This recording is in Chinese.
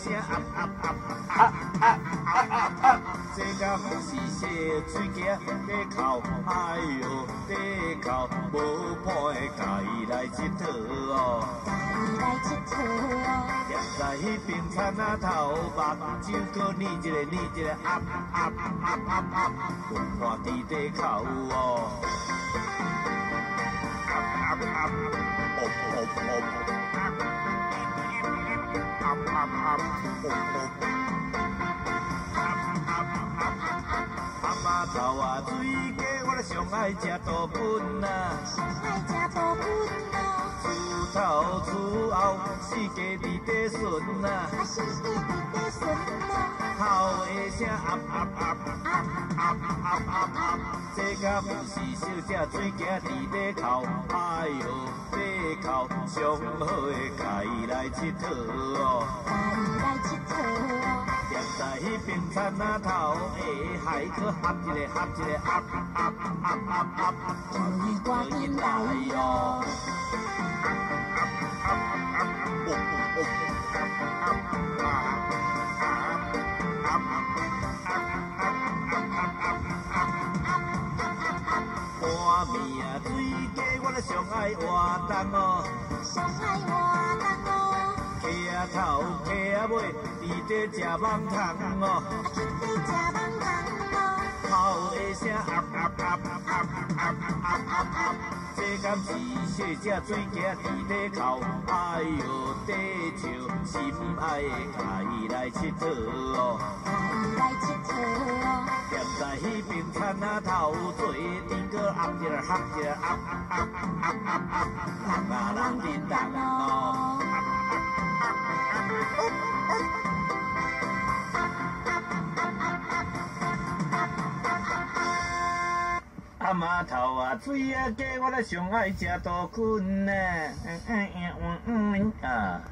声啊啊啊啊啊啊啊！这甲富士溪水行在哭，哎哟在哭，无伴的家己来佚佗哦。来佚佗哦。站在迄边田仔头，目睭搁捏一个捏一个啊啊啊啊啊！有看伫地哭哦。啊啊啊！哦哦哦！阿妈头啊，水鸡我咧上爱食豆粉啊，上爱食豆粉啊，厝头厝后四家伫底顺啊，啊四家伫底顺啊，吼的声啊啊啊啊啊啊啊啊！这甲是小姐最惊伫咧头，哎呦，咧头，上好的甲伊来佚佗哦，甲伊来佚佗哦。站在迄边餐仔头，哎，还搁合一个合一个啊啊啊啊啊！欢迎光临、半暝啊，水鸡我咧上爱活动哦，上爱活动哦，溪头溪尾伫底食网虫哦，啊去底食哦，吼的声啊啊啊啊啊啊啊啊，这敢是小只水鸡伫底哭，哎呦底笑，心爱的家己来佚佗哦，来在那边看那陶醉的歌，啊滴儿啊滴儿啊啊啊啊啊啊啊啊啊啊啊阿妈头啊，水啊，给我的熊爱吃多困呢，嗯嗯嗯嗯啊。